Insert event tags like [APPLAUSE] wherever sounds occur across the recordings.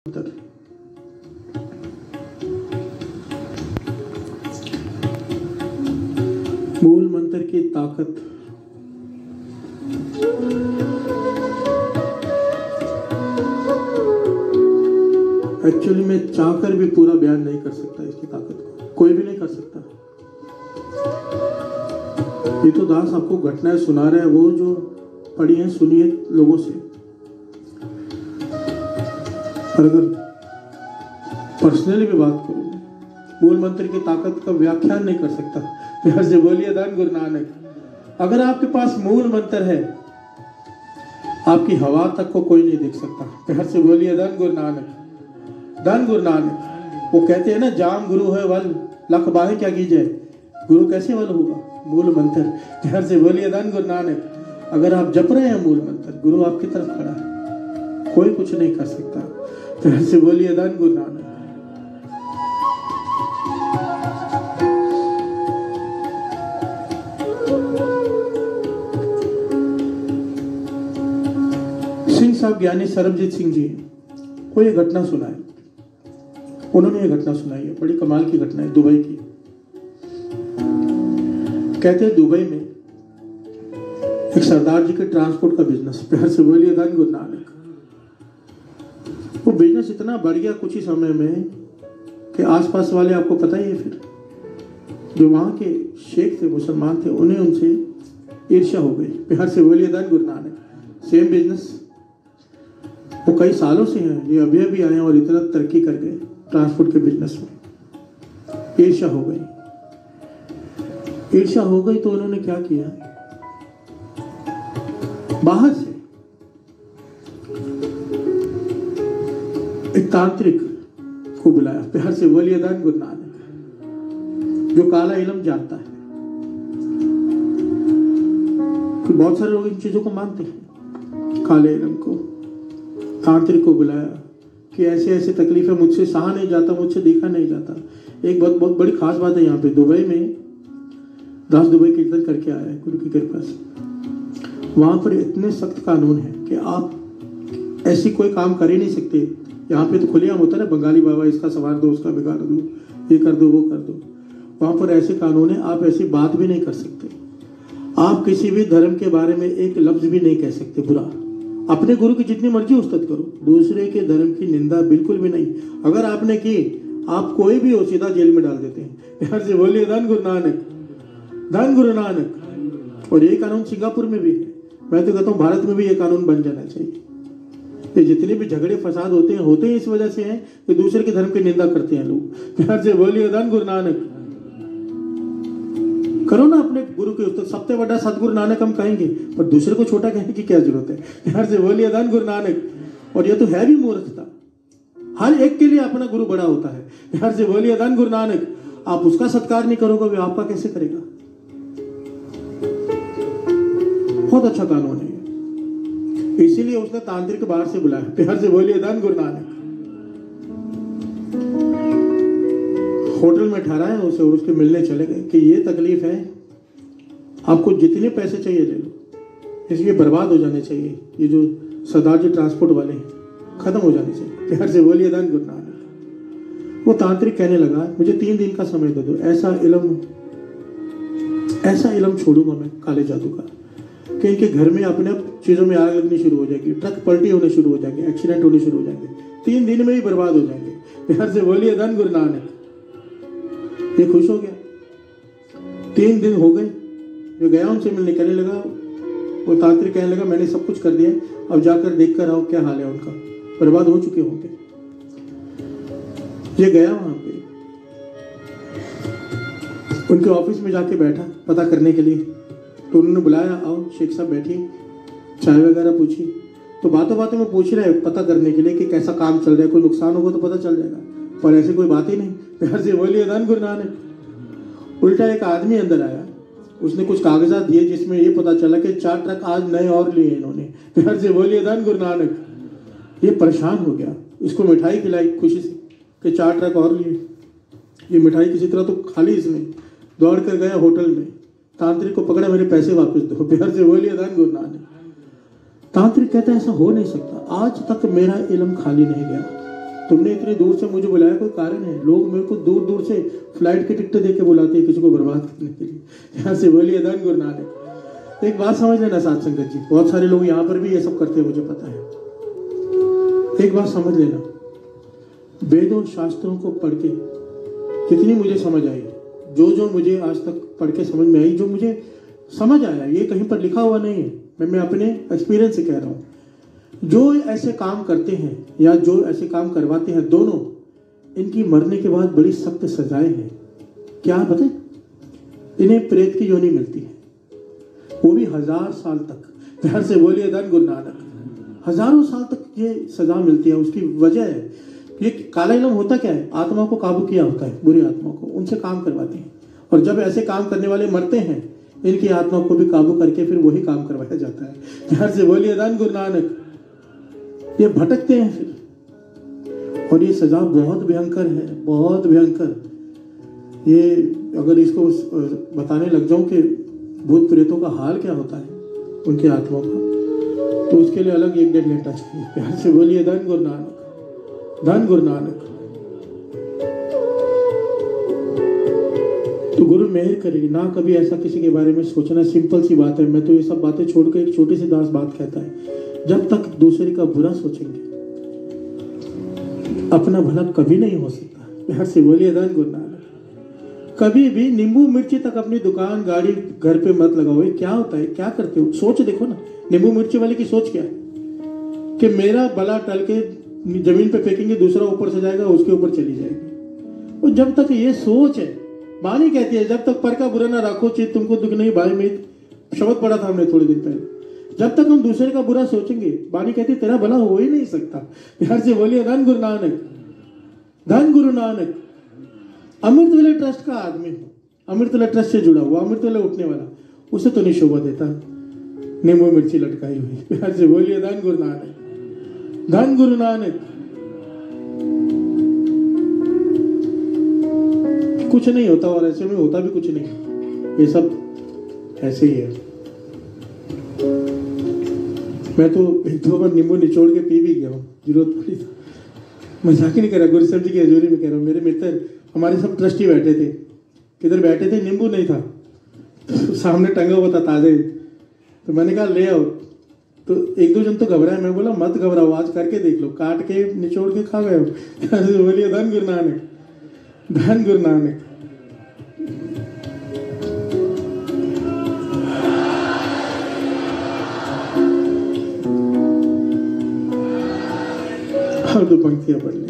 मूल मंत्र की ताकत। एक्चुअली मैं चाहकर भी पूरा बयान नहीं कर सकता इसकी ताकत को। कोई भी नहीं कर सकता। ये तो दास आपको घटनाएँ सुना रहे हैं, वो जो पढ़ी हैं सुनिए लोगों से। और अगर पर्सनली भी बात करूँ, मूल मंत्र की ताकत का व्याख्यान नहीं कर सकता। प्यार से बोलिए धन गुरु नानक, अगर आपके पास मूल मंत्र है, आपकी हवा तक को कोई नहीं देख सकता। प्यार से बोलिए धन गुरु नानक धन गुरु नानक। वो कहते हैं ना, जाम गुरु है, वल, लख बाहे क्या कीजिए गुरु कैसे वल होगा? मूल मंत्र। प्यार से बोलिए धन गुरु नानक, अगर आप जप रहे हैं मूल मंत्र, गुरु आपकी तरफ़ खड़ा है, कोई कुछ नहीं कर सकता। से बोलिए धन गुरु नानक। सिंह साहब, ज्ञानी सरबजीत सिंह जी को ये घटना सुनाए उन्होंने ये घटना सुनाई है, बड़ी कमाल की घटना है, दुबई की। कहते हैं, दुबई में एक सरदार जी के ट्रांसपोर्ट का बिज़नेस, प्यार से बोलिए धन गुरु नानक। वो बिज़नेस इतना बढ़ गया कुछ ही समय में कि आसपास वाले आपको पता ही है फिर। जो वहाँ के शेख थे, मुसलमान थे, उन्हें उनसे ईर्ष्या हो गई। प्यार से बोलिए धन गुरु नानक। सेम बिज़नेस वो कई सालों से हैं, ये अभी अभी आए और इतना तरक्की कर गए ट्रांसपोर्ट के बिज़नेस में। ईर्ष्या हो गई। ईर्ष्या हो गई तो उन्होंने क्या किया? बाहर से तांत्रिक को बुलाया। प्यार से बोलिए दान गुरु नानक जो काला इलम जानता है। कि बहुत सारे लोग इन चीज़ों को मानते हैं। काले इलम को, तांत्रिक को बुलाया कि ऐसे ऐसे तकलीफें मुझसे सहा नहीं जाता, मुझसे देखा नहीं जाता। एक बहुत बहुत बड़ी खास बात है यहाँ पे। दुबई में दास दुबई कीर्तन करके आया है, गुरु की कृपा से। वहाँ पर इतने सख्त कानून है कि आप ऐसी कोई काम कर ही नहीं सकते। यहाँ पे तो खुलेआम होता है ना, बंगाली बाबा, इसका सवार दो, उसका बिगाड़ दो, ये कर दो, वो कर दो। वहाँ पर ऐसे कानून है, आप ऐसी बात भी नहीं कर सकते। आप किसी भी धर्म के बारे में एक लफ्ज भी नहीं कह सकते, बुरा। अपने गुरु की जितनी मर्ज़ी उस्तत करो, दूसरे के धर्म की निंदा बिल्कुल भी नहीं। अगर आपने की, आप कोई भी हो, सीधा जेल में डाल देते हैं। प्यार से बोलिए धन गुरु नानक। धन गुरु नानक। और ये कानून सिंगापुर में भी है। मैं तो कहता हूँ, भारत में भी ये कानून बन जाना चाहिए। ये जितने भी झगड़े फसाद होते हैं होते हैं इस वजह से हैं कि दूसरे के धर्म की निंदा करते हैं लोग। प्यार से बोलिए धन गुरु नानक। करो ना अपने गुरु के उत्तर सबसे बड़ा सदगुरु नानक हम कहेंगे, पर दूसरे को छोटा कहने की क्या ज़रूरत है? यार से बोलिए धन गुरु नानक। और यह तो है भी मूर्खता। हर एक के लिए अपना गुरु बड़ा होता है। यार से बोलिए धन गुरु नानक। आप उसका सत्कार नहीं करोगे वे आपका कैसे करेगा? बहुत अच्छा कानून है। इसीलिए उसने तांत्रिक बाहर से बुलाया। प्यार से बोलिए, धन गुरु नानक होटल में ठहराए उसे और उसके मिलने चले गए कि ये तकलीफ़ है, आपको जितने पैसे चाहिए ले लो। इसलिए बर्बाद हो जाने चाहिए। ये जो सरदार जी ट्रांसपोर्ट वाले खत्म हो जाने चाहिए। प्यार से बोलिए, धन गुरु नानक वो तांत्रिक कहने लगा, मुझे तीन दिन का समय दे दो। ऐसा इलम ऐसा इलम छोड़ूँगा मैं, काले जादू का। कि इनके घर में अपने आप चीज़ों में आग लगनी शुरू हो जाएगी, ट्रक पलटी होने शुरू हो जाएँगे एक्सीडेंट होने शुरू हो जाएँगे। तीन दिन में ही बर्बाद हो जाएँगे। प्यार से बोलिए, धन गुरु नानक। ये खुश हो गया। तीन दिन हो गए, जो गया उनसे मिलने, कहने लगा, वो तांत्रिक कहने लगा, मैंने सब कुछ कर दिया अब जाकर देख कर आओ क्या हाल है उनका। बर्बाद हो चुके होंगे। ये गया वहाँ पे। उनके ऑफ़िस में जाके बैठा, पता करने के लिए। तो उन्होंने बुलाया, आओ, शेख साहब बैठिए, चाय वगैरह पूछी तो बातों बातों में पूछ रहे पता करने के लिए कि कैसा काम चल रहा है, कोई नुकसान होगा तो पता चल जाएगा। पर ऐसी कोई बात ही नहीं। प्यार से बोलिए, धन गुरु नानक उल्टा एक आदमी अंदर आया। उसने कुछ कागजात दिए जिसमें ये पता चला कि चार ट्रक आज नए और लिए इन्होंने। प्यार से बोलिए, धन गुरु नानक ये परेशान हो गया। इसको मिठाई खिलाई, खुशी से, कि चार ट्रक और लिए। ये मिठाई किसी तरह तो खाली इसने दौड़ कर गया होटल में। तांत्रिक को पकड़ा मेरे पैसे वापस दो। प्यार से बोलिए, धन गुरु नानक। तांत्रिक कहता है, ऐसा हो नहीं सकता। आज तक मेरा इलम खाली नहीं गया। तुमने इतनी दूर से मुझे बुलाया, कोई कारण है? लोग मेरे को दूर दूर से फ़्लाइट की टिकट दे के बुलाते हैं किसी को बर्बाद करने के लिए। यहाँ से बोलिए, धन गुरु नानक। एक बात समझ लेना, सात संगत जी। बहुत सारे लोग यहाँ पर भी ये सब करते हैं, मुझे पता है। एक बात समझ लेना। वेदों शास्त्रों को पढ़ के कितनी मुझे समझ आई। जो जो मुझे आज तक पढ़ के समझ में आई, जो मुझे समझ आया, ये कहीं पर लिखा हुआ नहीं है। मैं मैं अपने एक्सपीरियंस से कह रहा हूँ। जो ऐसे काम करते हैं या जो ऐसे काम करवाते हैं दोनों, इनकी मरने के बाद बड़ी सख्त सजाएँ हैं। क्या पता? इन्हें प्रेत की योनि मिलती है। वो भी हज़ार साल तक। प्यार से बोलिए धन गुरु नानक। हज़ारों साल तक ये सजा मिलती है। उसकी वजह है ये काला इलम होता क्या है? आत्मा को काबू किया होता है, बुरी आत्मा को, उनसे काम करवाते हैं। और जब ऐसे काम करने वाले मरते हैं, इनकी आत्मा को भी काबू करके फिर वही काम करवाया जाता है। प्यार से बोलिए धन गुरु नानक। ये भटकते हैं फिर। और ये सजा बहुत भयंकर है, बहुत भयंकर। ये अगर इसको बताने लग जाऊँ कि भूत प्रेतों का हाल क्या होता है, उनकी आत्मा का तो उसके लिए अलग एक डेढ़ घंटा चाहिए प्यार से बोलिए धन गुरु नानक। धन गुरु नानक। तो गुरु मेहर करेगी, ना कभी ऐसा किसी के बारे में सोचना। सिंपल सी बात है, मैं तो ये सब बातें छोड़ के एक छोटी सी दास बात कहता है। जब तक दूसरे का बुरा सोचेंगे, अपना भला कभी नहीं हो सकता। प्यार से बोलिए धन गुरु नानक। कभी भी नींबू मिर्ची तक अपनी दुकान, गाड़ी, घर पे मत लगाओ। क्या होता है? क्या करते हो? सोच देखो ना। नींबू मिर्ची वाले की सोच क्या है? कि मेरा बला टल के ज़मीन पे फेंकेंगे, दूसरा ऊपर से जाएगा, उसके ऊपर चली जाएगी। और जब तक ये सोच है बानी कहती है, जब तक पर का बुरा ना रखो चित तुमको दुख नहीं, भाई मीत, शब्द पढ़ा था हमने थोड़े दिन पहले। जब तक हम दूसरे का बुरा सोचेंगे बानी कहती, तेरा भला हो ही नहीं सकता। प्यार से बोलिए, धन गुरु नानक, धन गुरु नानक। अमृत वाले ट्रस्ट का आदमी अमृत वाले ट्रस्ट से जुड़ा हुआ अमृत वाले उठने वाला, उसे तो नहीं शोभा देता। नींबू मिर्ची लटकाई हुई। [LAUGHS] प्यार से बोलिए, धन गुरु नानक। धन गुरु नानक कुछ नहीं होता और ऐसे में होता भी कुछ नहीं। ये सब ऐसे ही है। मैं तो एक दो बार नींबू निचोड़ के पी भी गया हूँ। ज़रूरत पड़ी तो। मज़ाक ही नहीं कर रहा गुरु साहब जी की हजूरी में कह रहा हूँ। मेरे मित्र, हमारे सब ट्रस्टी बैठे थे। किधर बैठे थे? नींबू नहीं था। तो सामने टंगा हुआ था ताजे। तो मैंने कहा, ले आओ। तो एक दो जन तो घबराए, मैं बोला, मत घबराओ, आज करके देख लो, काट के, निचोड़ के खा गए हो। [LAUGHS] बोलिए धन गुरु नानक, धन गुरु नानक। और दो पंक्तियाँ पढ़ लेंगे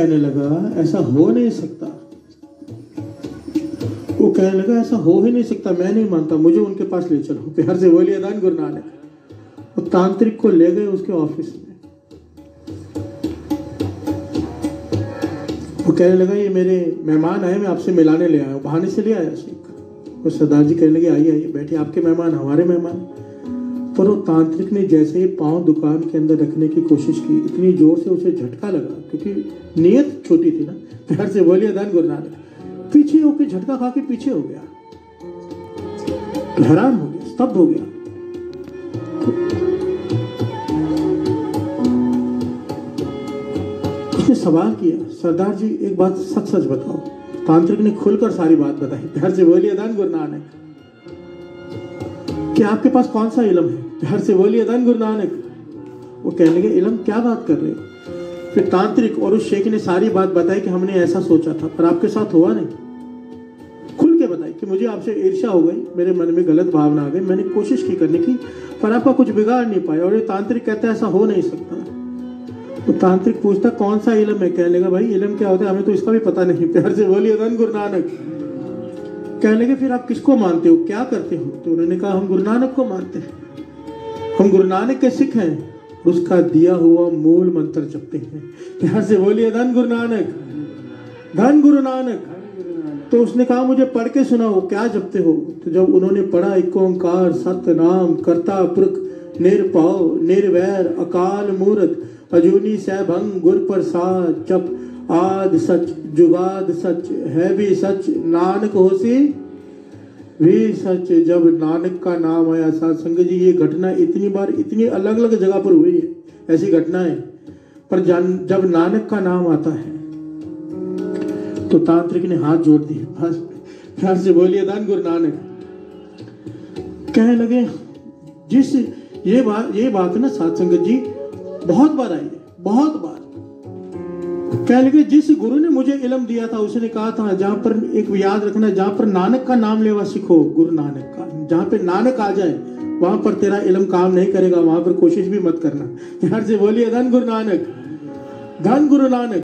कहने लगा, ऐसा हो नहीं सकता। वो कहने लगा, ऐसा हो ही नहीं सकता, मैं नहीं मानता, मुझे उनके पास ले चलो प्यार से बोलिए दान गुरु नानक। वो तांत्रिक को ले गए उसके ऑफ़िस में। वो कहने लगा, ये मेरे मेहमान आए, मैं आपसे मिलाने ले आया हूँ, बहाने से ले आया शेख वो सरदार जी कहने लगे, आइए आइए, बैठिए, आपके मेहमान, हमारे मेहमान। पर वो तांत्रिक ने जैसे ही पाँव दुकान के अंदर रखने की कोशिश की, इतनी ज़ोर से उसे झटका लगा, क्योंकि नीयत छोटी थी ना प्यार से बोलिए दान गुरु नानक पीछे होके झटका खा के पीछे हो गया। हैरान हो गया, स्तब्ध हो गया। उसने सवाल किया, सरदार जी, एक बात सच सच बताओ। तांत्रिक ने खुलकर सारी बात बताई प्यार से बोलिए दान गुरु नानक कि आपके पास कौन सा इलम है? प्यार से बोलिए, धन गुरु नानक। वो कहने लगे, इलम, क्या बात कर रहे फिर तांत्रिक और उस शेख ने सारी बात बताई कि हमने ऐसा सोचा था, पर आपके साथ हुआ नहीं। खुल के बताई कि मुझे आपसे ईर्ष्या हो गई, मेरे मन में गलत भावना आ गई, मैंने कोशिश की करने की, पर आपका कुछ बिगाड़ नहीं पाया, और ये तांत्रिक कहता है, ऐसा हो नहीं सकता। तो तांत्रिक पूछता, कौन सा इलम है? कहने लगा, भाई, इलम क्या होता है? हमें तो इसका भी पता नहीं, प्यार से बोलिए, धन गुरु नानक। कहने लगे, फिर आप किसको मानते हो? क्या करते हो? तो उन्होंने कहा, हम गुरु नानक को मानते हैं। हम गुरु नानक के सिख हैं, उसका दिया हुआ मूल मंत्र जपते हैं। प्यार से बोलिए, धन गुरु नानक, धन गुरु नानक। तो उसने कहा, मुझे पढ़ के सुनाओ, क्या जपते हो? तो जब उन्होंने पढ़ा एक ओंकार सत्य नाम, कर्ता, पुरख, निर्भव, निर्वैर, अकाल मूर्त, अजूनी सैभंग, गुर प्रसाद, जप, आद सच, जुगाद सच, है भी सच, नानक होसी भी सच, जब नानक का नाम आया साथ संगत जी, ये घटना इतनी बार इतनी अलग अलग जगह पर हुई है, ऐसी घटनाएँ पर जब नानक का नाम आता है तो तांत्रिक ने हाथ जोड़ दिए बस से बोलिए, दान गुरु नानक। कहने लगे, जिस, ये बात ये बात ना सात संगत जी, बहुत बार आई है, बहुत बार। कहने लगे जिस गुरु ने मुझे इलम दिया था, उसने कहा था, जहाँ पर एक याद रखना, जहाँ पर नानक का नाम लेवा सीखो, गुरु नानक का। जहाँ पे नानक आ जाए, वहाँ पर तेरा इलम काम नहीं करेगा, वहाँ पर कोशिश भी मत करना। ध्यान से बोलिए, धन गुरु नानक, धन गुरु नानक।